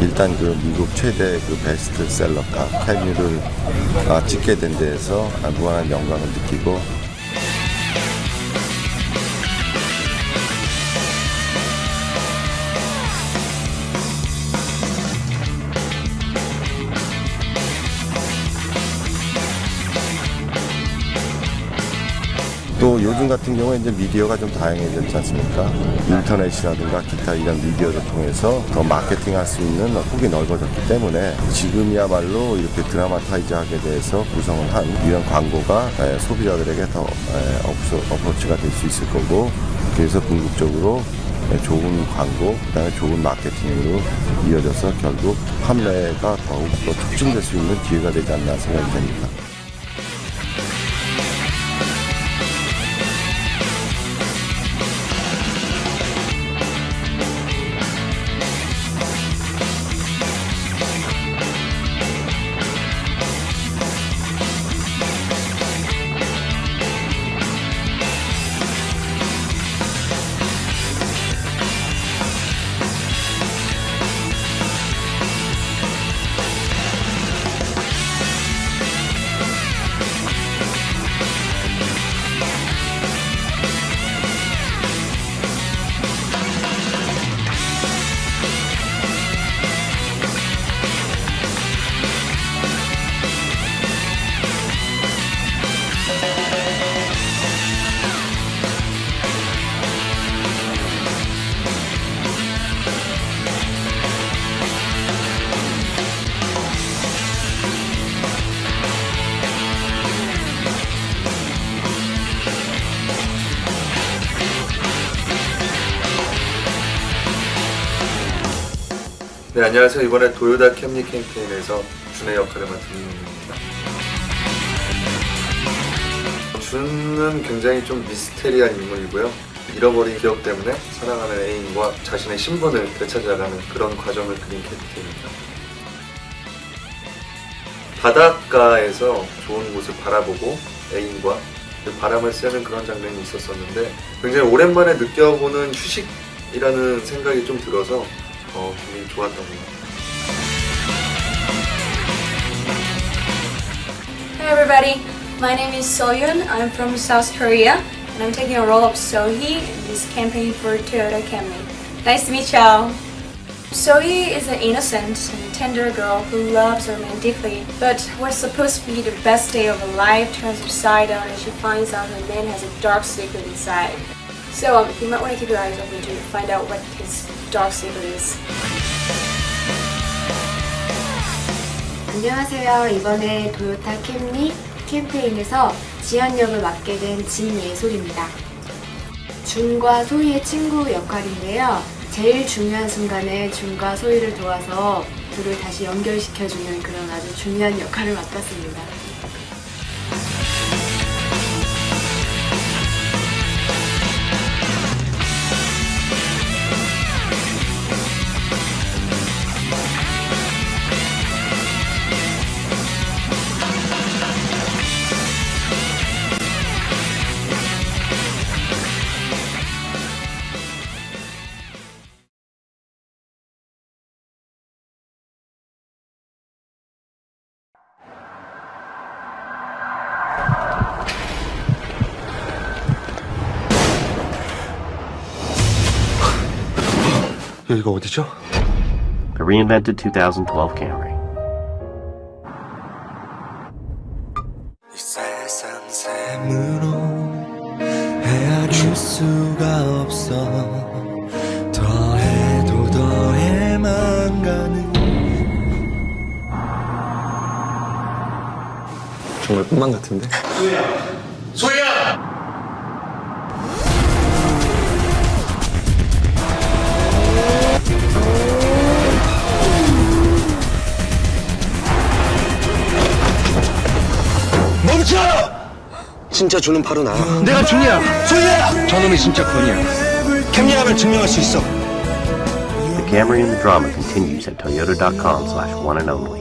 일단 그 미국 최대 그 베스트셀러가 캠유를 아, 찍게 된 데에서 아, 무한한 영광을 느끼고 또 요즘 같은 경우에 이제 미디어가 좀 다양해졌지 않습니까? 인터넷이라든가 기타 이런 미디어를 통해서 더 마케팅할 수 있는 폭이 넓어졌기 때문에 지금이야말로 이렇게 드라마타이즈하게 대해서 구성을 한 이런 광고가 에, 소비자들에게 더 어프로치가 될 수 있을 거고 그래서 궁극적으로 에, 좋은 광고, 그다음에 좋은 마케팅으로 이어져서 결국 판매가 더욱 더 촉진될 수 있는 기회가 되지 않나 생각이 됩니다. 네, 안녕하세요. 이번에 도요다 캠리 캠페인에서 준의 역할을 맡은 이민입니다. 준은 굉장히 좀 미스테리한 인물이고요. 잃어버린 기억 때문에 사랑하는 애인과 자신의 신분을 되찾아가는 그런 과정을 그린 캐릭터입니다. 바닷가에서 좋은 곳을 바라보고 애인과 그 바람을 쐬는 그런 장면이 있었었는데 굉장히 오랜만에 느껴보는 휴식이라는 생각이 좀 들어서 Hi, Hey everybody, my name is Soyun, I'm from South Korea and I'm taking a role of Sohee in this campaign for Toyota Camry. Nice to meet y'all! Sohee is an innocent and tender girl who loves a man deeply. but what's supposed to be the best day of her life turns upside down as she finds out her man has a dark secret inside. So um, you might want to keep your eyes open to find out what his dark secret is. 안녕하세요. 이번에 도요타 캠리 캠페인에서 지연 역을 맡게 된 진예솔입니다. 준과 소희의 친구 역할인데요. 제일 중요한 순간에 준과 소희를 도와서 둘을 다시 연결시켜주는 그런 아주 중요한 역할을 맡았습니다. 여기가 어디죠? The reinvented 2012 Camry. 이 세상 샘으로 헤아릴 수가 없어 더해도 더해만 가는 정말 꿈만 같은데? 멈춰! 진짜 준은 바로 나야 내가 준이야! 준이야! 저놈이 진짜 건이야. 캠리함을 증명할 수 있어 The Camry and the drama continues at toyota.com slash one and only.